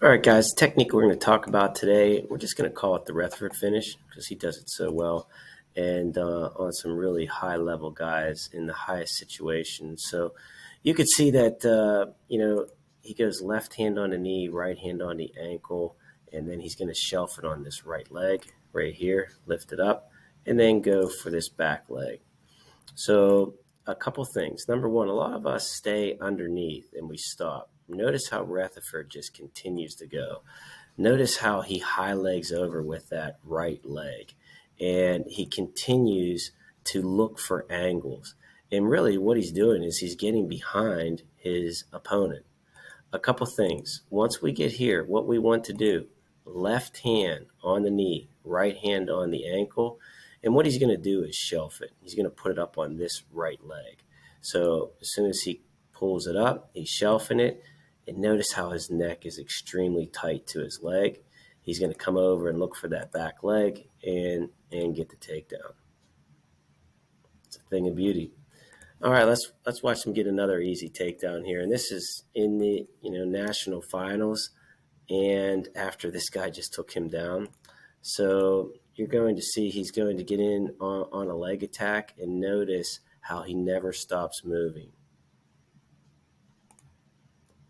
All right, guys, technique we're going to talk about today, we're just going to call it the Retherford finish because he does it so well and uh, on some really high level guys in the highest situations. So you could see that, uh, you know, he goes left hand on the knee, right hand on the ankle, and then he's going to shelf it on this right leg right here, lift it up, and then go for this back leg. So a couple things. Number one, a lot of us stay underneath and we stop Notice how Retherford just continues to go. Notice how he high legs over with that right leg. And he continues to look for angles. And really, what he's doing is he's getting behind his opponent. A couple things. Once we get here, what we want to do left hand on the knee, right hand on the ankle. And what he's going to do is shelf it. He's going to put it up on this right leg. So as soon as he pulls it up, he's shelving it. And notice how his neck is extremely tight to his leg. He's going to come over and look for that back leg and and get the takedown. It's a thing of beauty. All right, let's let's watch him get another easy takedown here. And this is in the you know national finals, and after this guy just took him down. So you're going to see he's going to get in on, on a leg attack and notice how he never stops moving.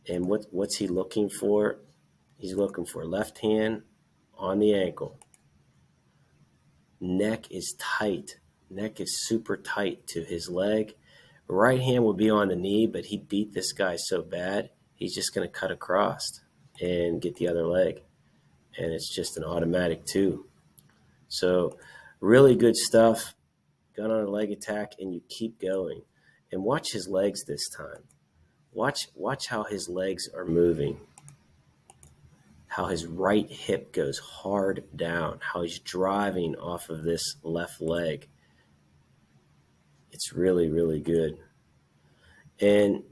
And what, what's he looking for? He's looking for left hand on the ankle. Neck is tight. Neck is super tight to his leg. Right hand will be on the knee, but he beat this guy so bad, he's just going to cut across and get the other leg. And it's just an automatic two. So, really good stuff. Gun on a leg attack, and you keep going. And watch his legs this time. Watch, watch how his legs are moving. How his right hip goes hard down. How he's driving off of this left leg. It's really, really good. And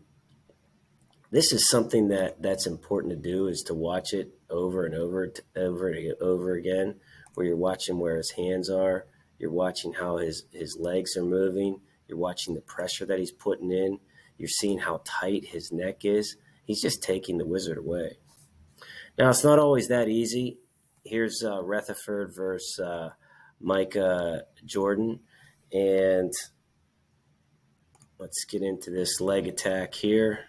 this is something that that's important to do is to watch it over and over over and over again where you're watching where his hands are you're watching how his his legs are moving you're watching the pressure that he's putting in you're seeing how tight his neck is. He's just taking the whizzer away. Now, it's not always that easy. Here's uh, Retherford versus uh, Micah Jordan. And let's get into this leg attack here.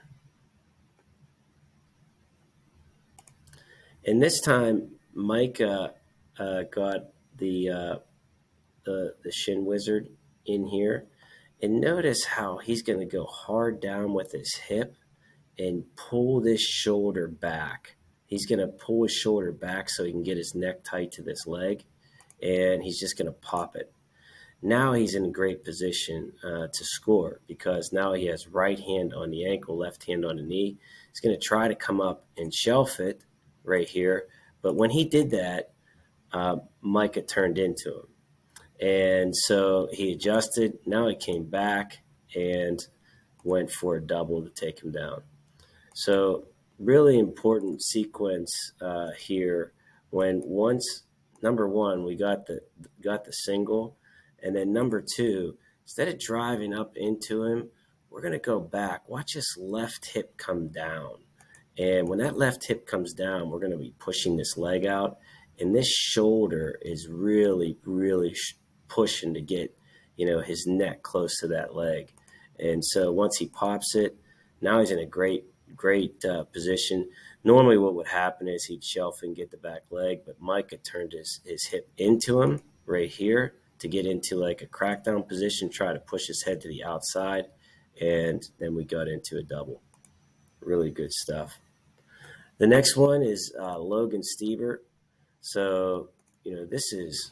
And this time, Micah uh, got the, uh, the, the shin whizzer in here. And notice how he's going to go hard down with his hip and pull this shoulder back. He's going to pull his shoulder back so he can get his neck tight to this leg. And he's just going to pop it. Now he's in a great position uh, to score because now he has right hand on the ankle, left hand on the knee. He's going to try to come up and shelf it right here. But when he did that, uh, Micah turned into him. And so he adjusted. Now he came back and went for a double to take him down. So really important sequence uh, here. When once number one we got the got the single, and then number two, instead of driving up into him, we're gonna go back. Watch this left hip come down. And when that left hip comes down, we're going to be pushing this leg out. And this shoulder is really, really pushing to get, you know, his neck close to that leg. And so once he pops it, now he's in a great, great uh, position. Normally, what would happen is he'd shelf and get the back leg, but Micah turned his, his hip into him right here to get into like a crackdown position, try to push his head to the outside, and then we got into a double. Really good stuff. The next one is uh, Logan Stieber. So, you know, this is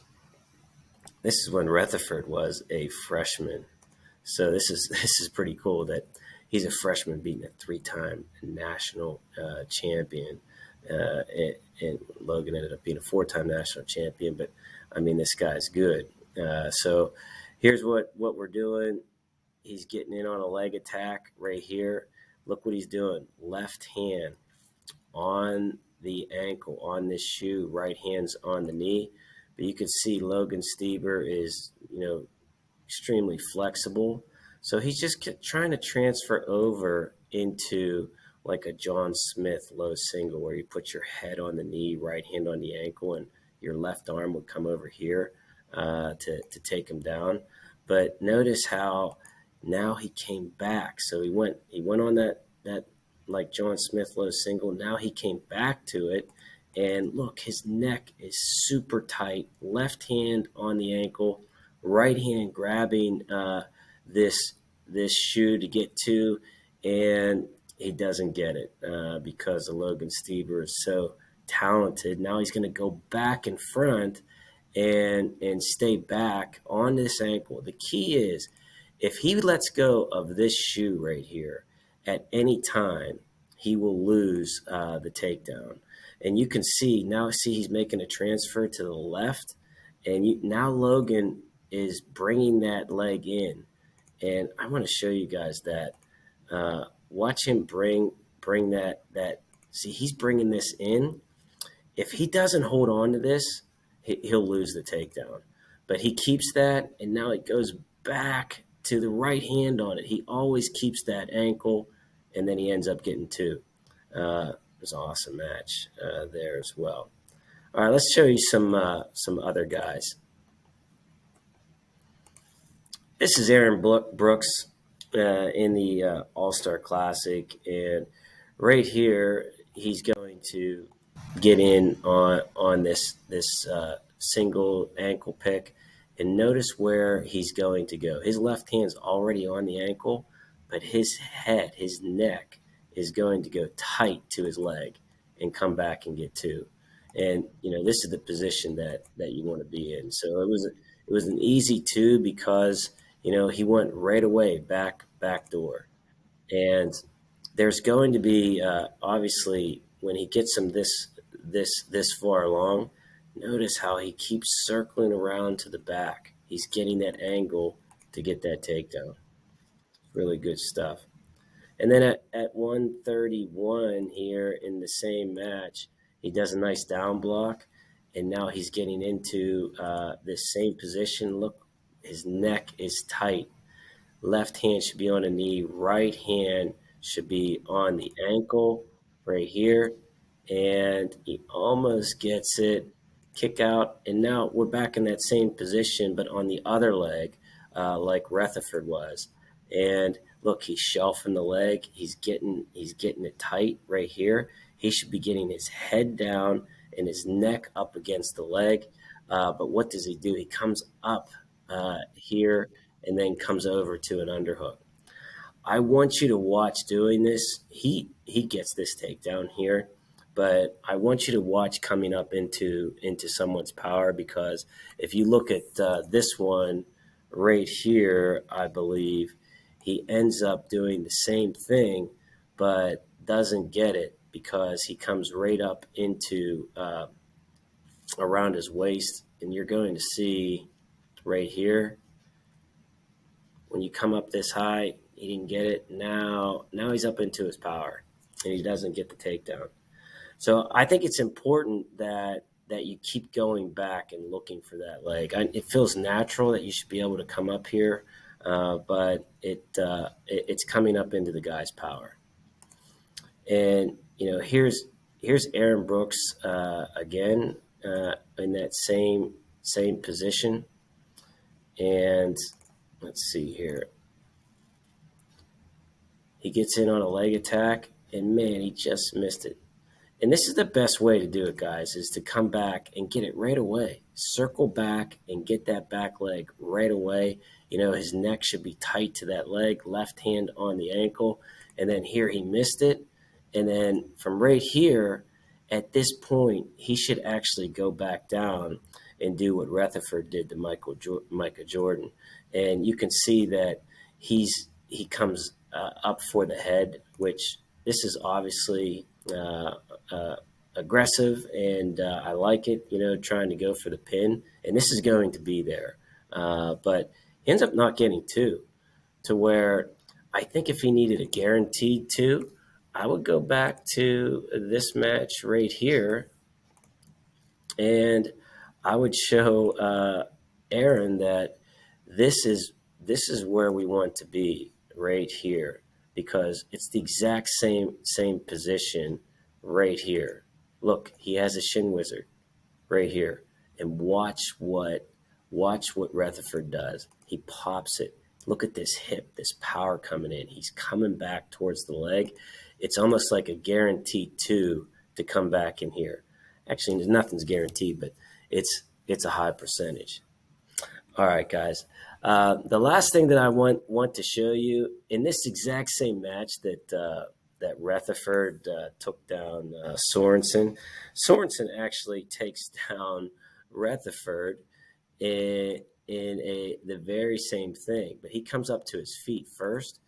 this is when Retherford was a freshman. So this is this is pretty cool that he's a freshman beating a three-time national uh, champion, uh, and, and, Logan ended up being a four-time national champion. But I mean, this guy's good. Uh, so here's what what we're doing. He's getting in on a leg attack right here. Look what he's doing. Left hand on the ankle on this shoe. Right hand's on the knee. But you can see Logan Stieber is, you know, extremely flexible. So he's just trying to transfer over into like a John Smith low single where you put your head on the knee, right hand on the ankle, and your left arm would come over here uh, to, to take him down. But notice how now he came back. So he went he went on that that like John Smith low single. Now he came back to it. And look, his neck is super tight. Left hand on the ankle, right hand grabbing uh, this this shoe to get to, and he doesn't get it uh, because Logan Stieber is so talented. Now he's going to go back in front and and stay back on this ankle. The key is if he lets go of this shoe right here at any time, he will lose uh, the takedown. And you can see now. See, he's making a transfer to the left, and you, now Logan is bringing that leg in. And I want to show you guys that. Uh, watch him bring bring that that. See, he's bringing this in. If he doesn't hold on to this, he, he'll lose the takedown. But he keeps that, and now it goes back to the right hand on it. He always keeps that ankle, and then he ends up getting two. Uh, was an awesome match uh, there as well. All right, let's show you some uh, some other guys. This is Aaron Brooks uh, in the uh, All Star Classic, and right here he's going to get in on on this this uh, single ankle pick, and notice where he's going to go. His left hand's already on the ankle, but his head, his neck, is going to go tight to his leg and come back and get two. And you know this is the position that that you want to be in. So it was it was an easy two because you know he went right away back back door, and there's going to be uh, obviously when he gets him this this this far along, notice how he keeps circling around to the back. He's getting that angle to get that takedown. Really good stuff. And then at, at 131 here in the same match, he does a nice down block. And now he's getting into uh, this same position. Look, his neck is tight. Left hand should be on the knee. Right hand should be on the ankle right here and he almost gets it kick out and now we're back in that same position but on the other leg uh, like Retherford was and look he's shelving the leg. He's getting he's getting it tight right here. He should be getting his head down and his neck up against the leg. Uh, but what does he do? He comes up uh, here and then comes over to an underhook. I want you to watch doing this. He he gets this takedown here but I want you to watch coming up into into someone's power because if you look at uh, this one right here, I believe he ends up doing the same thing, but doesn't get it because he comes right up into uh, around his waist, and you're going to see right here when you come up this high, he didn't get it. Now, now he's up into his power, and he doesn't get the takedown. So I think it's important that that you keep going back and looking for that leg. I, it feels natural that you should be able to come up here, uh, but it, uh, it, it's coming up into the guy's power. And you know, here's here's Aaron Brooks uh, again uh, in that same same position, and let's see here. He gets in on a leg attack, and man, he just missed it. And this is the best way to do it, guys, is to come back and get it right away. Circle back and get that back leg right away. You know, his neck should be tight to that leg, left hand on the ankle. And then here he missed it. And then from right here, at this point, he should actually go back down and do what Retherford did to Michael jo- Micah Jordan. And you can see that he's he comes uh, up for the head, which this is obviously aggressive, and uh, I like it. You know, trying to go for the pin, and this is going to be there. Uh, but he ends up not getting two, to where I think if he needed a guaranteed two, I would go back to this match right here, and I would show uh, Aaron that this is this is where we want to be right here because it's the exact same same position right here. Look, he has a shin whizzer right here. And watch what watch what Retherford does. He pops it. Look at this hip, this power coming in. He's coming back towards the leg. It's almost like a guaranteed two to come back in here. Actually, nothing's guaranteed, but it's it's a high percentage. All right, guys. Uh, the last thing that I want want to show you in this exact same match that uh, that Retherford uh, took down uh, Sorensen. Sorensen actually takes down Retherford in, in a the very same thing, but he comes up to his feet first.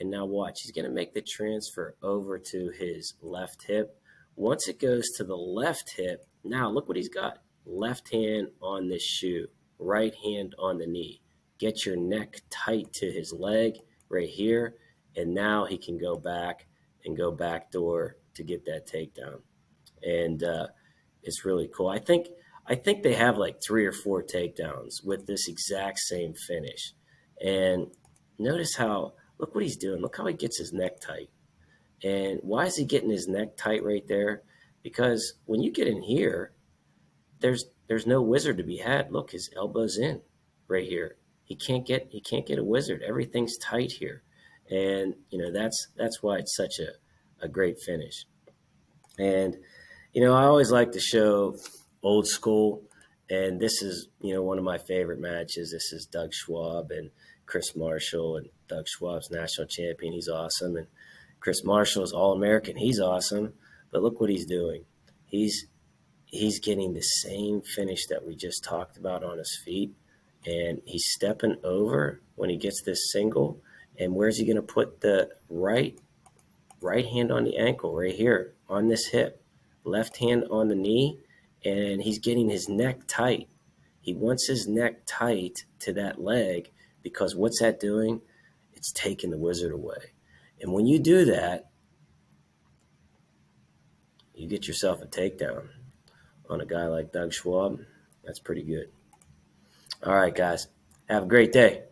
And now watch, he's going to make the transfer over to his left hip. Once it goes to the left hip, now look what he's got. Left hand on this shoe, right hand on the knee. Get your neck tight to his leg right here. And now he can go back and go back door to get that takedown. And uh, it's really cool. I think I think they have like three or four takedowns with this exact same finish. And notice how look what he's doing. Look how he gets his neck tight. And why is he getting his neck tight right there? Because when you get in here, there's there's no whizzer to be had. Look, his elbow's in right here. He can't get he can't get a whizzer. Everything's tight here. And you know that's that's why it's such a, a great finish. And you know i always like to show old school. And this is you know one of my favorite matches. This is doug schwab and chris marshall. And doug schwab's national champion. He's awesome. And chris marshall is all-american. He's awesome. But look what he's doing. He's he's getting the same finish that we just talked about on his feet and he's stepping over when he gets this single and where's he going to put the right right hand on the ankle right here on this hip, left hand on the knee, and he's getting his neck tight. He wants his neck tight to that leg because what's that doing? It's taking the whizzer away. And when you do that, you get yourself a takedown on a guy like Doug Schwab. That's pretty good. All right, guys. Have a great day.